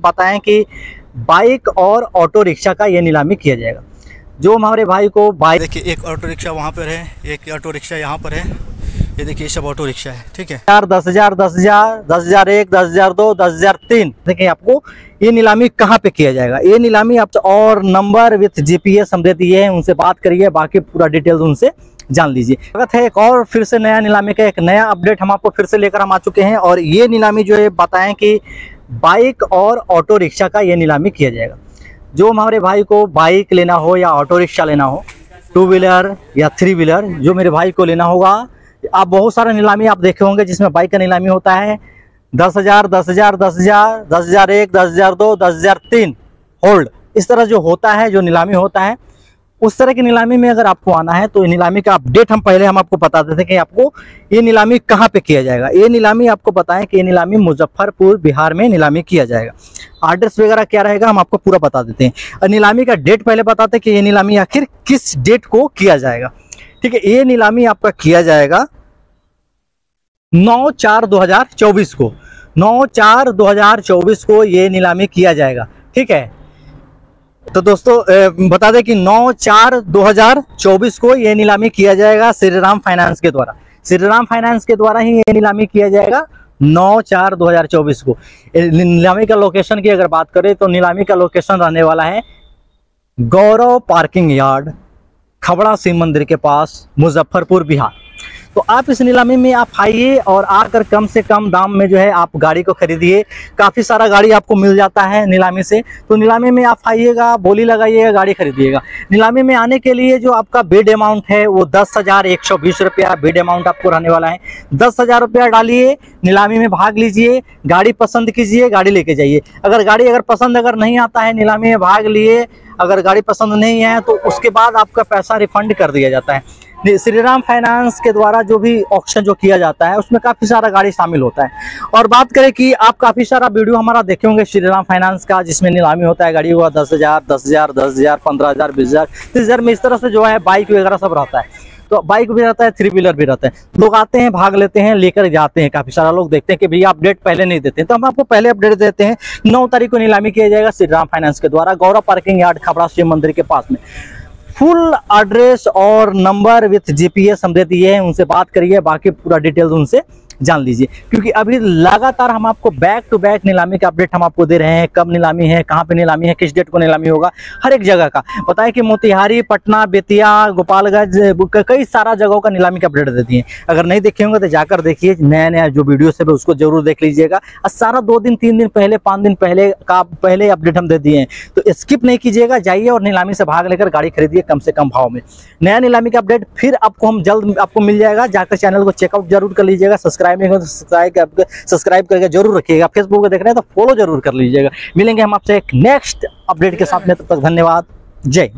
बताएँ कि बाइक और ऑटो रिक्शा का ये नीलामी किया जाएगा। जो हमारे भाई को बाइक देखिए एक ऑटो रिक्शा वहाँ पर है एक ऑटो रिक्शा यहाँ पर है। ये देखिए सब ऑटो रिक्शा है ठीक है? हज़ार दस हज़ार दस हज़ार दस हज़ार एक दस हज़ार दो दस हज़ार तीन। देखिए आपको ये नीलामी कहाँ पे किया जाएगा? ये नीलामी आप और नंबर विथ जीपीएस हम दे दिए हैं उनसे बात करिए बाकी पूरा डिटेल्स उनसे जान लीजिए। स्वागत है एक और फिर से नया नीलामी का एक नया अपडेट हम आपको फिर से लेकर हम आ चुके हैं। और ये नीलामी जो है बताएँ कि बाइक और ऑटो रिक्शा का ये नीलामी किया जाएगा। जो हमारे भाई को बाइक लेना हो या ऑटो रिक्शा लेना हो, टू व्हीलर या थ्री व्हीलर, जो मेरे भाई को लेना होगा, आप बहुत सारे नीलामी आप देखे होंगे जिसमें बाइक का नीलामी होता है। दस हज़ार दस हज़ार दस हज़ार दस हज़ार एक, दस हज़ार दो, दस हज़ार तीन, होल्ड। इस तरह जो होता है, जो नीलामी होता है उस तरह की नीलामी में अगर आपको आना है तो नीलामी का अपडेट हम पहले हम आपको बताते थे कि आपको ये नीलामी कहाँ पे किया जाएगा। ये नीलामी आपको बताएँ कि ये नीलामी मुजफ्फरपुर, बिहार में नीलामी किया जाएगा। एड्रेस वगैरह क्या रहेगा हम आपको पूरा बता देते हैं। और नीलामी का डेट पहले बताते हैं कि ये नीलामी आखिर किस डेट को किया जाएगा। ठीक है, ये नीलामी आपका किया जाएगा नौ चार दो को। नौ चार दो को ये नीलामी किया जाएगा। ठीक है तो दोस्तों बता दें कि 9 चार 2024 को ये नीलामी किया जाएगा श्री राम फाइनेंस के द्वारा। श्री राम फाइनेंस के द्वारा ही ये नीलामी किया जाएगा 9 चार 2024 को। नीलामी का लोकेशन की अगर बात करें तो नीलामी का लोकेशन रहने वाला है गौरव पार्किंग यार्ड, खबड़ा शिव मंदिर के पास, मुजफ्फरपुर, बिहार। तो आप इस नीलामी में आप आइए और आकर कम से कम दाम में जो है आप गाड़ी को खरीदिए। काफ़ी सारा गाड़ी आपको मिल जाता है नीलामी से। तो नीलामी में आप आइएगा, बोली लगाइएगा, गाड़ी खरीदिएगा। नीलामी में आने के लिए जो आपका बिड अमाउंट है, वो दस हज़ार एक सौ बीस रुपया बिड अमाउंट आपको रहने वाला है। दस हज़ार रुपया डालिए, नीलामी में भाग लीजिए, गाड़ी पसंद कीजिए, गाड़ी लेके जाइए। अगर गाड़ी अगर पसंद अगर नहीं आता है, नीलामी में भाग लिए, अगर गाड़ी पसंद नहीं है तो उसके बाद आपका पैसा रिफंड कर दिया जाता है। श्री राम फाइनेंस के द्वारा जो भी ऑप्शन जो किया जाता है, उसमें काफ़ी सारा गाड़ी शामिल होता है। और बात करें कि आप काफ़ी सारा वीडियो हमारा देखे होंगे श्री राम फाइनेंस का, जिसमें नीलामी होता है, गाड़ी हुआ दस हज़ार दस हज़ार दस हज़ार, पंद्रह हज़ार, बीस हज़ार, तीस हज़ार में इस तरह से जो है बाइक वगैरह सब रहता है। तो बाइक भी रहता है थ्री व्हीलर भी रहता है। लोग आते हैं, भाग लेते हैं, लेकर जाते हैं, काफ़ी सारा लोग देखते हैं कि भैया अपडेट पहले नहीं देते हैं। तो हम आपको पहले अपडेट देते हैं, नौ तारीख को नीलामी किया जाएगा श्री राम फाइनेंस के द्वारा, गौरव पार्किंग यार्ड खबड़ा शिव मंदिर के पास में। फुल एड्रेस और नंबर विथ जीपीएस हम दे दिए हैं, उनसे बात करिए, बाकी पूरा डिटेल्स उनसे जान लीजिए। क्योंकि अभी लगातार हम आपको बैक टू बैक नीलामी का अपडेट हम आपको दे रहे हैं, कब नीलामी है, कहाँ पे नीलामी है, किस डेट को नीलामी होगा, हर एक जगह का। बताएँ कि मोतिहारी, पटना, बेतिया, गोपालगंज कई सारा जगहों का नीलामी का अपडेट देती है अगर नहीं देखे होंगे तो जाकर देखिए नया नया जो वीडियो है, उसको ज़रूर देख लीजिएगा। और सारा दो दिन, तीन दिन पहले, पाँच दिन पहले का, पहले अपडेट हम दे दिए हैं। तो स्किप नहीं कीजिएगा, जाइए और नीलामी से भाग लेकर गाड़ी खरीदिए कम से कम भाव में। नया नीलामी का अपडेट फिर आपको हम जल्द, आपको मिल जाएगा। जाकर चैनल को चेकआउट ज़रूर कर लीजिएगा सब्सक्राइब सब्सक्राइब नहीं हो तो सब्सक्राइब सब्सक्राइब करके ज़रूर रखिएगा। फेसबुक पर देख रहे हैं तो फॉलो ज़रूर कर लीजिएगा। मिलेंगे हम आपसे एक नेक्स्ट अपडेट के साथ। में तब तक धन्यवाद। जय